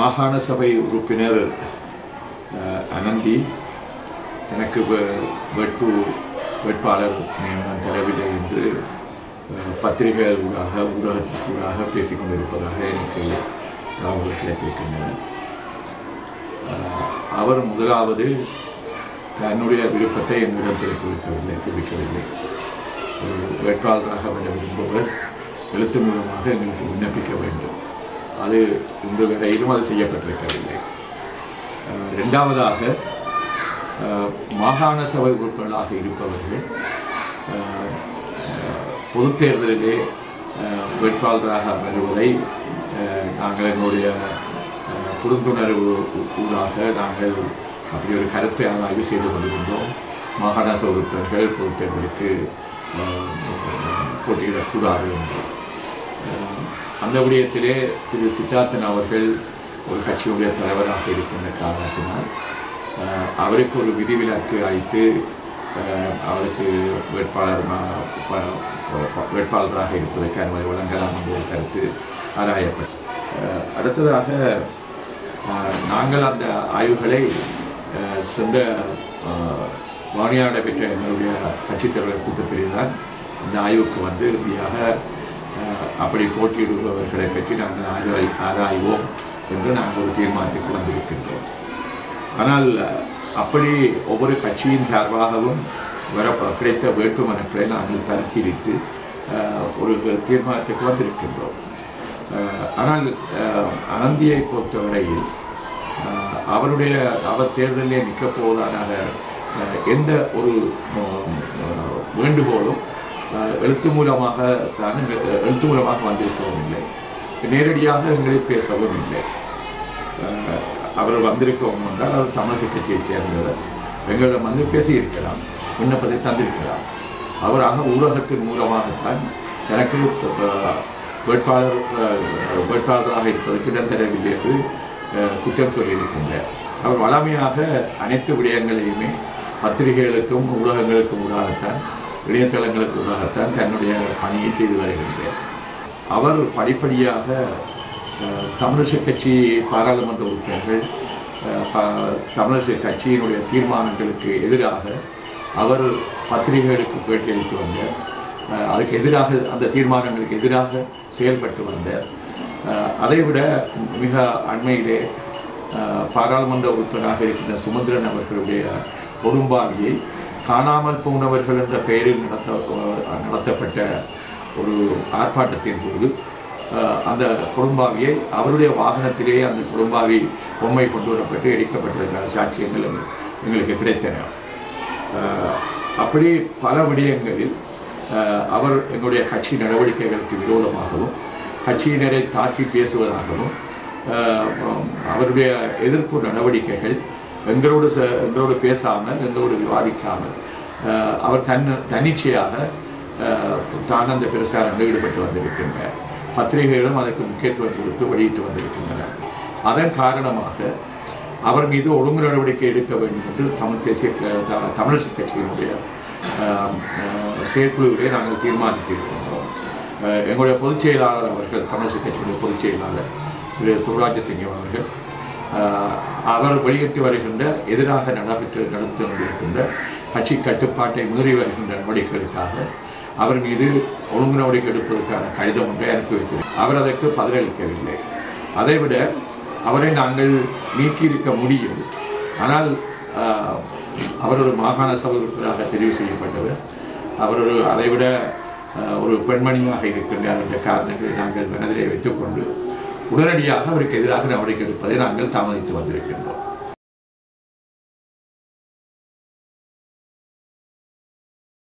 மாகாண சபை உறுப்பினர் அனந்தி எனக்கு வேட்பு வேட்பாளர் நியமனம் தரவில்லை என்று பத்திரிகைகள் ஊடாக ஊடகத்திற்கூடாக பேசிக்கொண்டிருப்பதாக எனக்கு தகவல் கிடைத்திருக்கின்றன. அவர் முதலாவது தன்னுடைய விருப்பத்தை என்னிடம் தெரிவிக்கவில்லை தெரிவிக்கவில்லை. ஒரு வேட்பாளராக வர விரும்புவர் எழுத்து மூலமாக எங்களுக்கு விண்ணப்பிக்க வேண்டும். அது இன்று வரையிலும் அது செய்யப்பட்டிருக்கவில்லை. ரெண்டாவதாக மாகாண சபை உறுப்பினர்களாக இருப்பவர்கள் பொது தேர்தலிலே வேட்பாளராக வருவதை நாங்கள் எங்களுடைய புரிந்துணர்வு ஊடாக நாங்கள் அப்படி ஒரு கருத்தை ஆய்வு செய்து கொண்டிருந்தோம். மாகாண சபை உறுப்பினர்கள் பொது தேர்தலுக்கு போட்டியிடக்கூடாது என்று. அந்த விடயத்திலே திரு சித்தார்த்தன் அவர்கள் ஒரு கட்சியுடைய தலைவராக இருக்கின்ற காரணத்தினால் அவருக்கு ஒரு விதிவிலக்கு அளித்து அவருக்கு வேட்பாளர் வேட்பாளராக இருப்பதற்கு அனுமதி வழங்கலாம் என்ற கருத்து ஆராயப்பட்டது அடுத்ததாக நாங்கள் அந்த ஆய்வுகளை சொந்த சென்ற பெற்ற எங்களுடைய கட்சித் தலைவர் கூட்டத்திலே தான் இந்த ஆய்வுக்கு வந்து இறுதியாக அப்படி போட்டியிடுபவர்களை பற்றி நாங்கள் ஆராய் ஆராய்வோம் என்று நாங்கள் ஒரு தீர்மானத்துக்கு வந்திருக்கின்றோம் ஆனால் அப்படி ஒவ்வொரு கட்சியின் சார்பாகவும் வர கிடைத்த வேட்புமனுக்களை நாங்கள் பரிசீலித்து ஒரு தீர்மானத்துக்கு வந்திருக்கின்றோம் ஆனால் அனந்தியை பொறுத்தவரையில் அவருடைய அவர் தேர்தலிலே நிற்கப் போவதான எந்த ஒரு வேண்டுகோளும் எழுத்து மூலமாக தான் எங்கள் எழுத்து மூலமாக வந்திருக்கவும் இல்லை. நேரடியாக எங்களை பேசவும் இல்லை. அவர் வந்திருக்கவும் என்றால் அவர் தமிழக கட்சியைச் சேர்ந்தவர். எங்களிடம் வந்து பேசியிருக்கலாம் விண்ணப்பத்தை தந்திருக்கலாம். அவராக ஊடகத்தின் மூலமாகத்தான் எனக்கு வேட்பாளர் வேட்பாளராக இருப்பதற்கு இடம் தரவில்லை என்று குற்றம் சொல்லியிருக்கின்றார். அவர் வளமையாக அனைத்து விடயங்களையுமே பத்திரிகைகளுக்கும் ஊடகங்களுக்கும் ஊடாகத்தான் இணையதளங்களுக்கு ஊடாகத்தான் தன்னுடைய பணியை செய்து வருகின்றேன். அவர் படிப்படியாக தமிழிசை கட்சி பாராளுமன்ற உறுப்பினர்கள் தமிழிசை கட்சியினுடைய தீர்மானங்களுக்கு எதிராக அவர் பத்திரிகைகளுக்கு பேட்டியளித்து வந்தார். அதுக்கு எதிராக அந்த தீர்மானங்களுக்கு எதிராக செயல்பட்டு வந்தார். அதைவிட மிக அண்மையிலே பாராளுமன்ற உறுப்பினராக இருக்கின்ற சுமந்திரன் அவர்களுடைய கொடும்பாவியை காணாமல் போனவர்கள் என்ற பெயரில் நடத்த நடத்தப்பட்ட ஒரு ஆர்ப்பாட்டத்தின் போது அந்த குடும்பாவியை அவருடைய வாகனத்திலேயே அந்த குடும்பாவி பொம்மை கொண்டு வரப்பட்டு எடுக்கப்பட்டிருக்கிற சாட்சியங்கள் எங்களுக்கு கிடைத்தன. அப்படி பல விடயங்களில் அவர் எங்களுடைய கட்சி நடவடிக்கைகளுக்கு விரோதமாகவும் கட்சியினரை தாக்கி பேசுவதாகவும் அவருடைய எதிர்ப்பு நடவடிக்கைகள் எங்களோடு ச- எங்களோடு பேசாமல் எங்களோடு விவாதிக்காமல் அவர் தன் தன்னிச்சையாக தான் அந்த பிரசாரங்களில் ஈடுபட்டு வந்திருக்கின்றார் பத்திரிகைகளும் அதற்கு முக்கியத்துவம் கொடுத்து வெளியிட்டு வந்திருக்கின்றன. அதன் காரணமாக அவர் மீது ஒழுங்கு நடவடிக்கை எடுக்க வேண்டும் என்று தமிழ் தேசிய க- கட்சியினுடைய செயற்குழுவிலே நாங்கள் தீர்மானித்திருக்கின்றோம். எங்களுடைய பொதுச் செயலாளர் அவர்கள் தமிழரசு கட்சியினுடைய பொதுச் செயலாளர் திரு துர்ராஜசிங்கம் அவர்கள் அவர் வெளியிட்டு வருகின்ற எதிராக நடைபெற்று நடத்தி கொண்டிருக்கின்ற கட்சி கட்டுப்பாட்டை மீறி வருகின்ற நடவடிக்கைகளுக்காக அவர் மீது ஒழுங்கு நடவடிக்கை எடுப்பதற்கான கடிதம் ஒன்றை அனுப்பி வைத்தார் அவர் அதற்கு பதிலளிக்கவில்லை. அதைவிட அவரை நாங்கள் நீக்கியிருக்க முடியும். ஆனால் அவர் ஒரு மாகாண சபை உறுப்பினராக தெரிவு செய்யப்பட்டவர். அவர் ஒரு அதைவிட ஒரு பெண்மணியாக இருக்கின்றார் என்ற காரணங்களை நாங்கள் மனதிலே வைத்துக்கொண்டு உடனடியாக அவருக்கு எதிராக நடவடிக்கை எடுப்பதை நாங்கள் தாமதித்து வந்திருக்கின்றோம்.